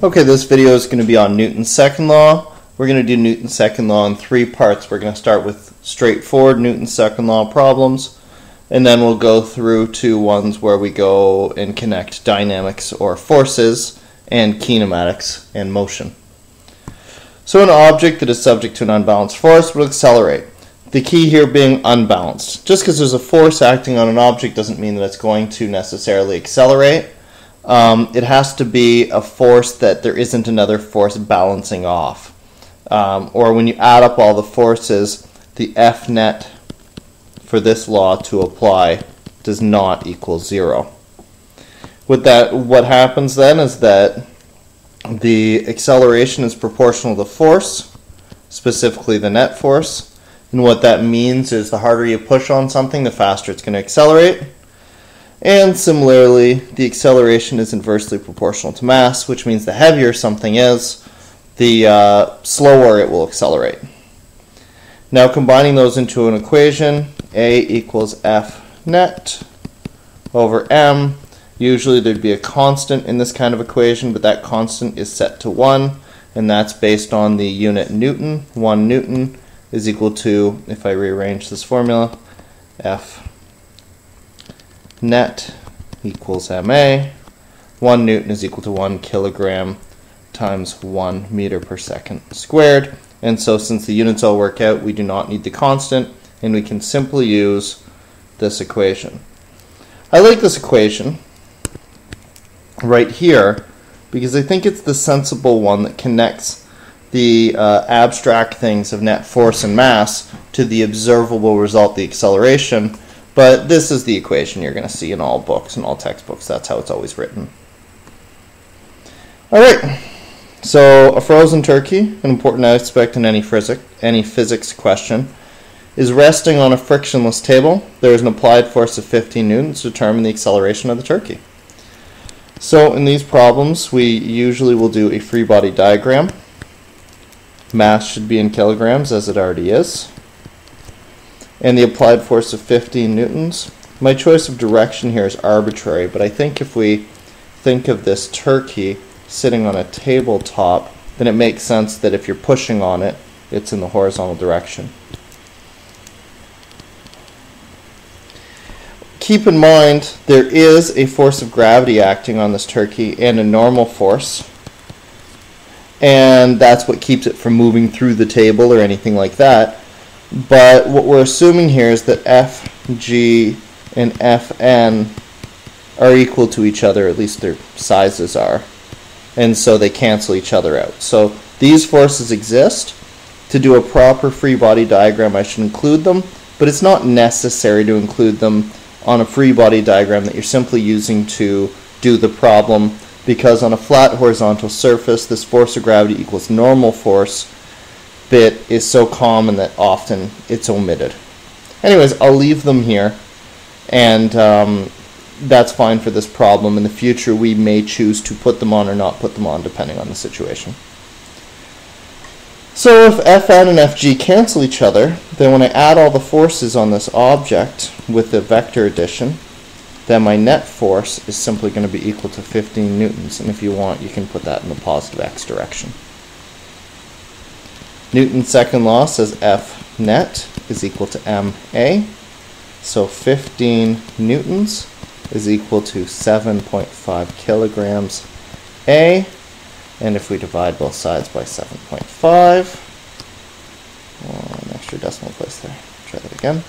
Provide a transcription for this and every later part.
Okay, this video is going to be on Newton's second law. We're going to do Newton's second law in three parts. We're going to start with straightforward Newton's second law problems, and then we'll go through to ones where we go and connect dynamics or forces and kinematics and motion. So an object that is subject to an unbalanced force will accelerate. The key here being unbalanced. Just because there's a force acting on an object doesn't mean that it's going to necessarily accelerate. Um, it has to be a force that there isn't another force balancing off. Um, or when you add up all the forces, the F net for this law to apply does not equal zero. With that, what happens then is that the acceleration is proportional to force, specifically the net force. And what that means is the harder you push on something, the faster it's going to accelerate. And similarly, the acceleration is inversely proportional to mass, which means the heavier something is, the uh, slower it will accelerate. Now combining those into an equation, A equals F net over M. Usually there'd be a constant in this kind of equation, but that constant is set to 1, and that's based on the unit Newton. 1 Newton is equal to, if I rearrange this formula, F net equals ma. 1 newton is equal to 1 kilogram times 1 meter per second squared. And so since the units all work out, we do not need the constant, and we can simply use this equation. I like this equation right here because I think it's the sensible one that connects the uh, abstract things of net force and mass to the observable result, the acceleration, but this is the equation you're going to see in all books and all textbooks. That's how it's always written. All right. So a frozen turkey, an important aspect in any physics, any physics question, is resting on a frictionless table. There is an applied force of 15 newtons to determine the acceleration of the turkey. So in these problems, we usually will do a free body diagram. Mass should be in kilograms, as it already is and the applied force of 15 newtons. My choice of direction here is arbitrary, but I think if we think of this turkey sitting on a tabletop, then it makes sense that if you're pushing on it, it's in the horizontal direction. Keep in mind there is a force of gravity acting on this turkey and a normal force. And that's what keeps it from moving through the table or anything like that. But what we're assuming here is that f, g, and fn are equal to each other, at least their sizes are. And so they cancel each other out. So these forces exist. To do a proper free body diagram, I should include them, but it's not necessary to include them on a free body diagram that you're simply using to do the problem because on a flat horizontal surface, this force of gravity equals normal force bit is so common that often it's omitted. Anyways, I'll leave them here, and um, that's fine for this problem. In the future, we may choose to put them on or not put them on, depending on the situation. So if Fn and Fg cancel each other, then when I add all the forces on this object with the vector addition, then my net force is simply going to be equal to 15 newtons. And if you want, you can put that in the positive x direction. Newton's second law says F net is equal to ma. So 15 newtons is equal to 7.5 kilograms A. And if we divide both sides by 7.5, oh, an extra decimal place there. Try that again.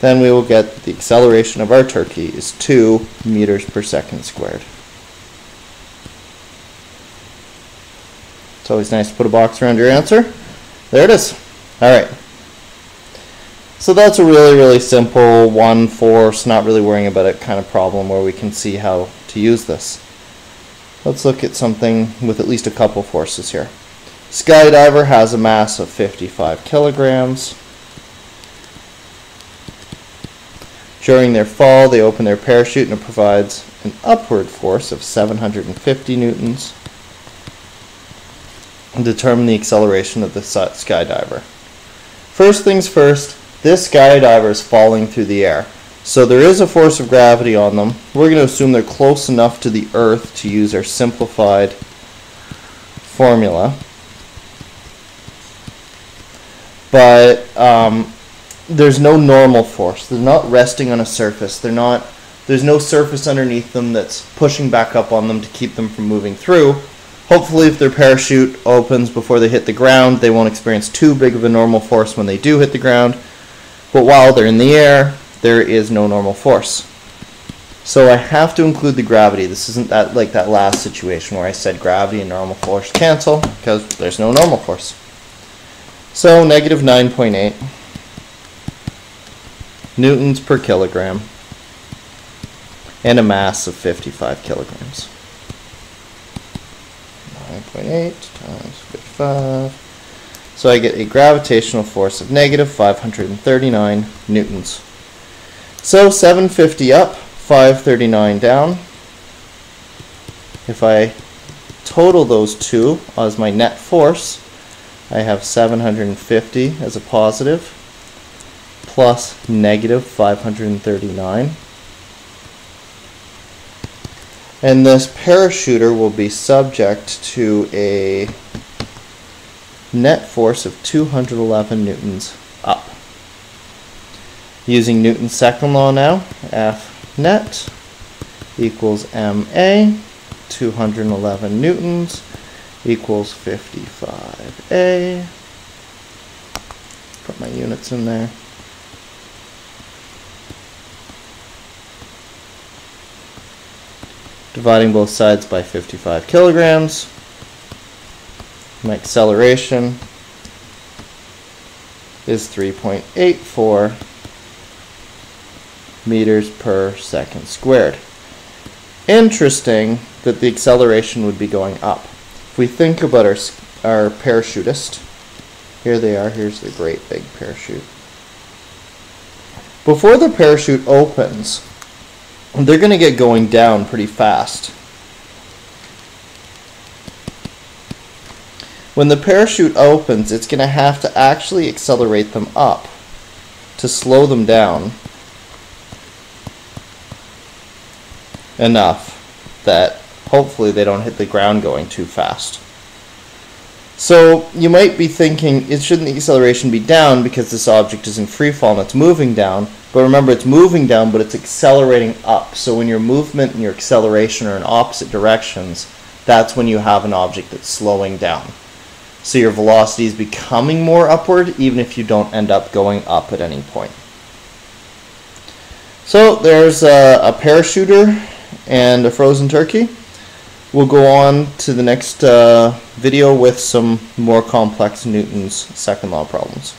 Then we will get the acceleration of our turkey is 2 meters per second squared. It's always nice to put a box around your answer. There it is. All right. So that's a really, really simple one force, not really worrying about it kind of problem where we can see how to use this. Let's look at something with at least a couple forces here. Skydiver has a mass of 55 kilograms. During their fall, they open their parachute and it provides an upward force of 750 newtons determine the acceleration of the skydiver. First things first, this skydiver is falling through the air. So there is a force of gravity on them. We're going to assume they're close enough to the Earth to use our simplified formula. But um, there's no normal force. They're not resting on a surface. They're not. There's no surface underneath them that's pushing back up on them to keep them from moving through. Hopefully, if their parachute opens before they hit the ground, they won't experience too big of a normal force when they do hit the ground. But while they're in the air, there is no normal force. So I have to include the gravity. This isn't that like that last situation where I said gravity and normal force cancel because there's no normal force. So negative 9.8 newtons per kilogram and a mass of 55 kilograms. 9.8 times 55. So I get a gravitational force of negative 539 newtons. So 750 up, 539 down. If I total those two as my net force, I have 750 as a positive plus negative 539. And this parachuter will be subject to a net force of 211 newtons up. Using Newton's second law now, F net equals MA, 211 newtons equals 55A. Put my units in there. Dividing both sides by 55 kilograms. My acceleration is 3.84 meters per second squared. Interesting that the acceleration would be going up. If we think about our, our parachutist, here they are, here's the great big parachute. Before the parachute opens, they're going to get going down pretty fast. When the parachute opens, it's going to have to actually accelerate them up to slow them down enough that hopefully they don't hit the ground going too fast. So you might be thinking, it shouldn't the acceleration be down because this object is in free fall and it's moving down. But remember, it's moving down, but it's accelerating up. So when your movement and your acceleration are in opposite directions, that's when you have an object that's slowing down. So your velocity is becoming more upward, even if you don't end up going up at any point. So there's a, a parachuter and a frozen turkey. We'll go on to the next uh, video with some more complex Newton's second law problems.